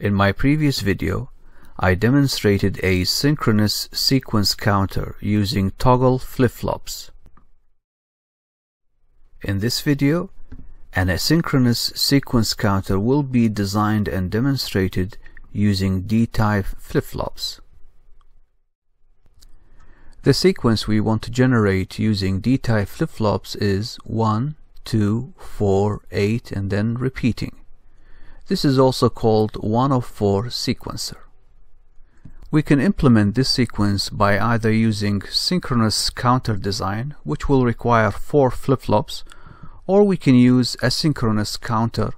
In my previous video, I demonstrated a synchronous sequence counter using toggle flip-flops. In this video, an asynchronous sequence counter will be designed and demonstrated using D-type flip-flops. The sequence we want to generate using D-type flip-flops is 1, 2, 4, 8 and then repeating. This is also called 1 of 4 sequencer. We can implement this sequence by either using synchronous counter design, which will require 4 flip-flops, or we can use asynchronous counter,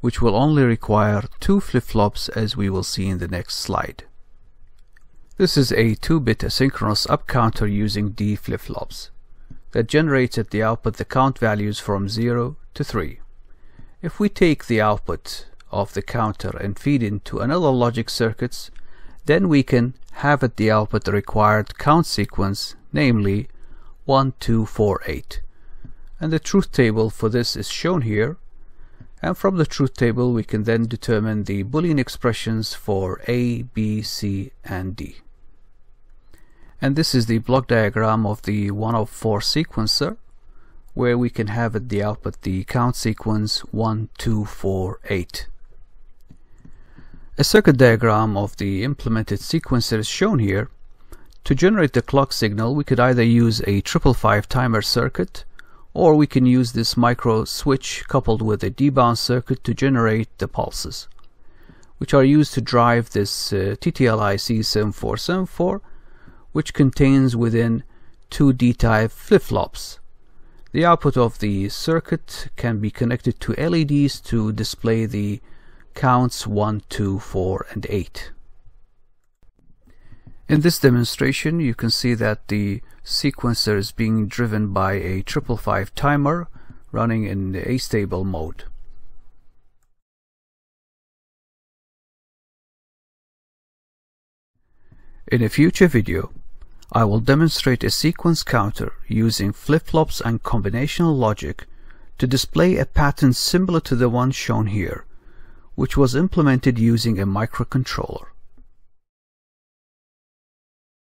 which will only require 2 flip-flops as we will see in the next slide. This is a 2-bit asynchronous up counter using D flip-flops that generates at the output the count values from 0 to 3. If we take the output of the counter and feed into another logic circuits, then we can have at the output the required count sequence, namely 1248. And the truth table for this is shown here. And from the truth table we can then determine the Boolean expressions for A, B, C, and D. And this is the block diagram of the 1 of 4 sequencer where we can have at the output the count sequence 1, 2, 4, 8. A circuit diagram of the implemented sequencer is shown here. To generate the clock signal, we could either use a 555 timer circuit, or we can use this micro switch coupled with a debounce circuit to generate the pulses, which are used to drive this uh, TTL-IC 7474, which contains within two D-type flip-flops. The output of the circuit can be connected to LEDs to display the counts 1, 2, 4, and 8. In this demonstration you can see that the sequencer is being driven by a 555 timer running in the astable mode. In a future video, I will demonstrate a sequence counter using flip-flops and combinational logic to display a pattern similar to the one shown here which was implemented using a microcontroller.